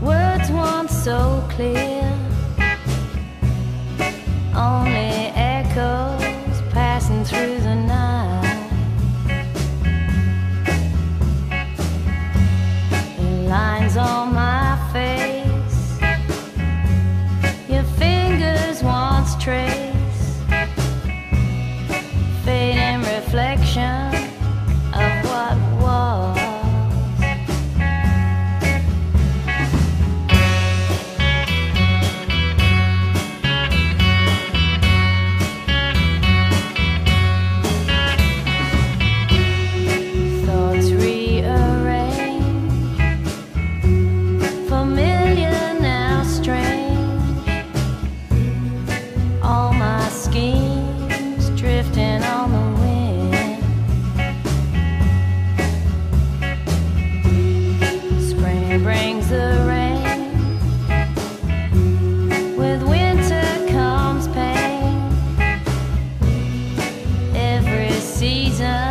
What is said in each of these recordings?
Words once so clear, only echoes passing through the night. Lines on my Jesus.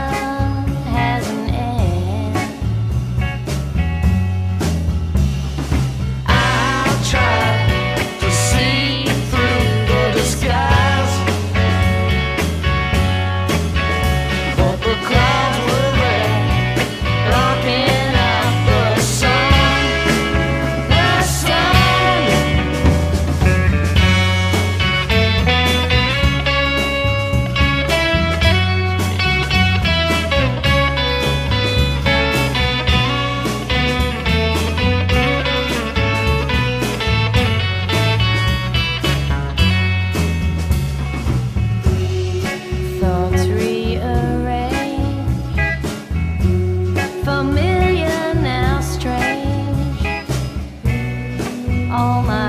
all my